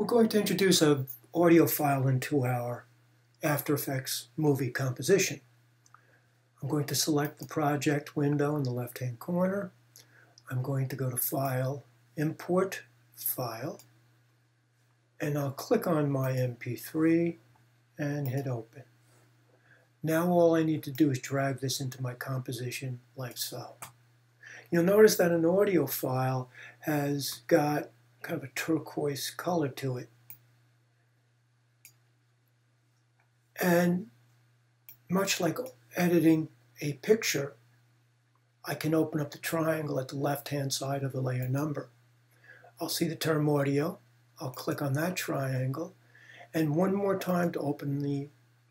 We're going to introduce an audio file into our After Effects movie composition. I'm going to select the project window in the left-hand corner. I'm going to go to File, Import, File, and I'll click on my MP3 and hit Open. Now all I need to do is drag this into my composition like so. You'll notice that an audio file has got kind of a turquoise color to it. And much like editing a picture, I can open up the triangle at the left-hand side of the layer number. I'll see the term audio. I'll click on that triangle. And one more time to open the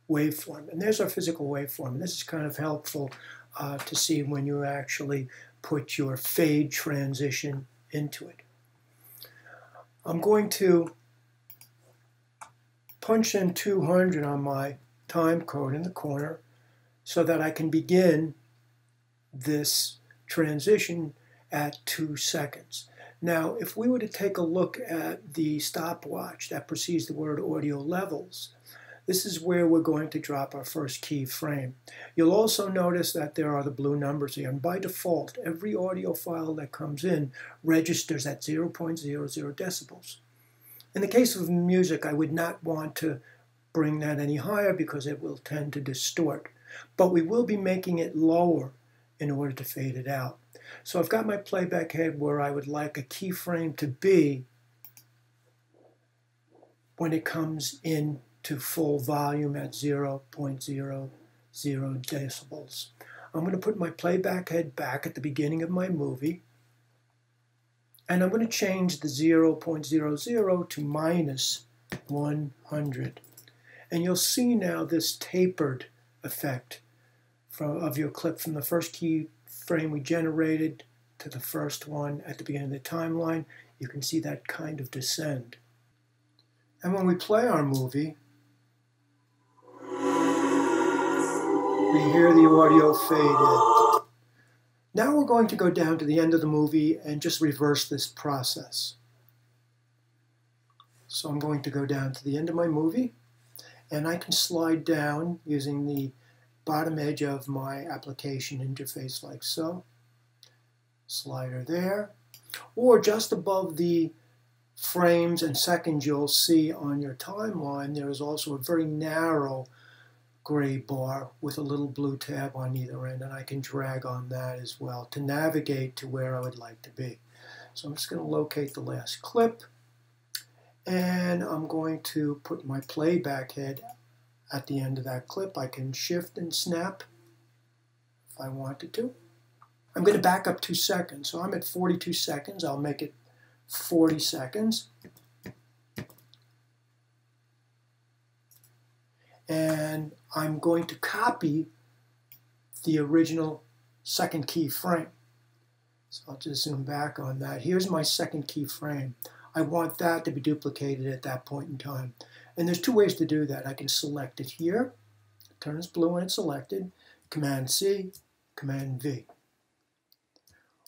waveform. And there's our physical waveform. This is kind of helpful uh, to see when you actually put your fade transition into it. I'm going to punch in 200 on my time code in the corner so that I can begin this transition at two seconds. Now, if we were to take a look at the stopwatch that precedes the word audio levels, this is where we're going to drop our first key frame. You'll also notice that there are the blue numbers here. And by default, every audio file that comes in registers at 0.00 decibels. In the case of music, I would not want to bring that any higher because it will tend to distort. But we will be making it lower in order to fade it out. So I've got my playback head where I would like a keyframe to be when it comes in to full volume at 0.00 decibels. I'm going to put my playback head back at the beginning of my movie. And I'm going to change the 0.00 to minus 100. And you'll see now this tapered effect from, of your clip from the first key frame we generated to the first one at the beginning of the timeline. You can see that kind of descend. And when we play our movie, we hear the audio fade in. Now we're going to go down to the end of the movie and just reverse this process. So I'm going to go down to the end of my movie and I can slide down using the bottom edge of my application interface like so. Slider there. Or just above the frames and seconds you'll see on your timeline, there is also a very narrow gray bar with a little blue tab on either end, and I can drag on that as well to navigate to where I would like to be. So I'm just going to locate the last clip, and I'm going to put my playback head at the end of that clip. I can shift and snap if I wanted to. I'm going to back up two seconds, so I'm at 42 seconds. I'll make it 40 seconds. And I'm going to copy the original second key frame. So I'll just zoom back on that. Here's my second key frame. I want that to be duplicated at that point in time. And there's two ways to do that. I can select it here, it turns blue when it's selected, Command C, Command V.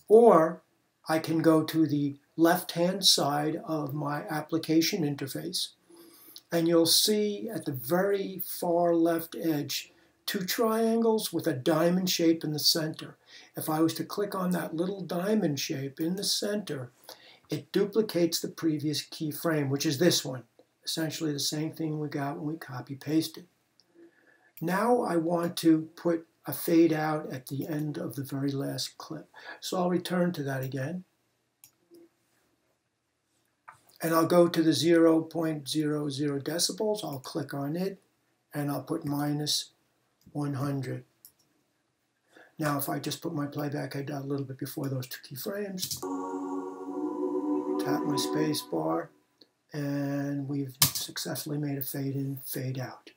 Or I can go to the left-hand side of my application interface and you'll see at the very far left edge two triangles with a diamond shape in the center. If I was to click on that little diamond shape in the center, it duplicates the previous keyframe, which is this one. Essentially the same thing we got when we copy pasted. Now I want to put a fade out at the end of the very last clip. So I'll return to that again and I'll go to the 0.00 decibels. I'll click on it and I'll put minus 100. Now if I just put my playback head down a little bit before those two keyframes, tap my space bar, and we've successfully made a fade in, fade out.